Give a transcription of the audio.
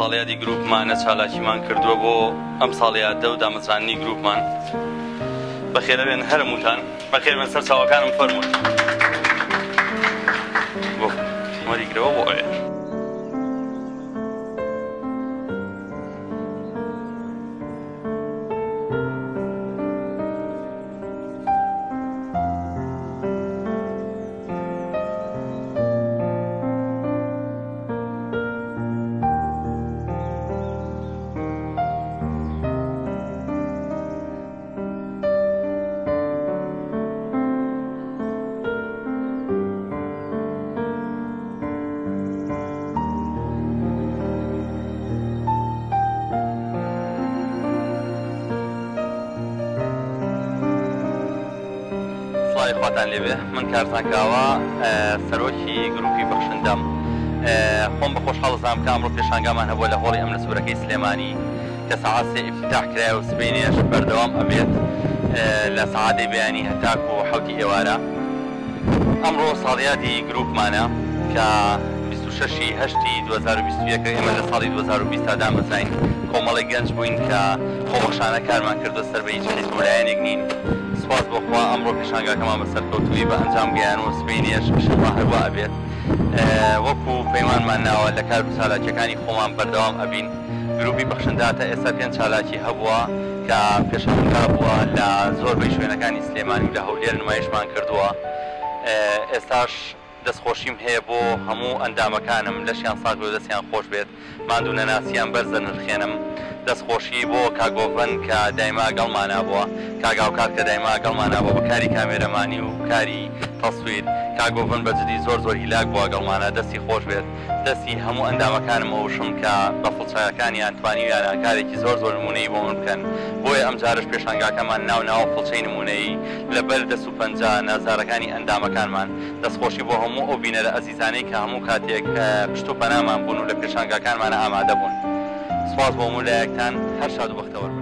ساڵیادی گروپمانە چالاکیمان کردووە بۆ ئەم ساڵیادە و دامەزانانی گروپمان بەخێرەوێن هەرموتان بەخێربێن سەر چاوەکانم فەرمونون بۆ مەریگرەوە بۆ ئەوێن خواتان لێبێ من کارتان کارزانکاوە سەرۆکی گروپی خون بخوش حال زم کە ئەمڕۆ پێشانگامان هەبووە لە هۆڵی ئەم لە سوورەکەی سلێمانی کە سەعاسێ افتتاح کرایە و سبینێش بر دوام لە سعادی بیانی هەتاک و حوتی امروز صادیاتی ساڵیادی گروپمانە که ششی هەشتی 2020کە ئێمە لە ساڵی 2020 تادا مەزین کۆمەڵی گەنج بووین کە خۆبەخشانە کارمان کردو سەر بە هیچ کەسمولایەنێک نین سپاس بخوا ئەمڕۆ پێشانگاکەمان بەسەرکەوتوی بە ئەنجام گەیان و سبینیش شما هەروە ئەبێت وەکو پەیمانمان ناوە لە کار چالاکیەکانی خۆمان بەردەوام ئەبین گروپی بەخشنداتە ئێستا پێنج چالاکی هەبووە کە پێشنگا بووە لە زۆربەی شوێنەکانی سلێمانی لە هەولێر نمایشمان کردووە ئێستاش دەستخۆشیم هەیە بۆ هەموو ئەندامەکانم لەشیان ساگ و دەستیان خۆش بێت ماندوو نەناسیان بەرزە نرخێنم. دەستخۆشی بۆ کاگۆڤەن کە دایما گەڵمانابووە کاگااو کات کە دایما گەڵمانابوو بە کاری کامێرەمانی و کاری تەسویر کاگۆڤن بەجددی زۆر زۆر هیلاک بووە گەڵمانە دەستی خۆش بێت دەستی هەموو ئەندامەکانم ئەوشم کە بە فڵچایەکانی ئەتوانیویانە کارێکی زۆر زۆر نمونەی بۆ من بکەن بۆیە ئەم جارش پێشنگاکەمان ناوناوە فڵچەی نمونەی لەبەر دەست و پنج نازارەکانی ئەندامەکانمان دەستخۆشی بۆ هەموو ئەو بینەرە ئەزیزانەی کە هەموو کاتێک پشت و پەنامان بوون و لە پێشنگاکانمانە ئامادە بوون. سپاس با مولایەکتان هر شاد و